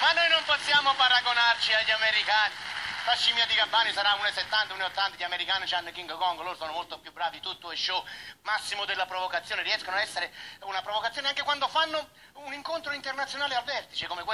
Ma noi non possiamo paragonarci agli americani. La scimmia di Gabbani sarà 1,70, 1,80, gli americani hanno King Kong, loro sono molto più bravi, tutto è show, massimo della provocazione, riescono a essere una provocazione anche quando fanno un incontro internazionale al vertice, come quello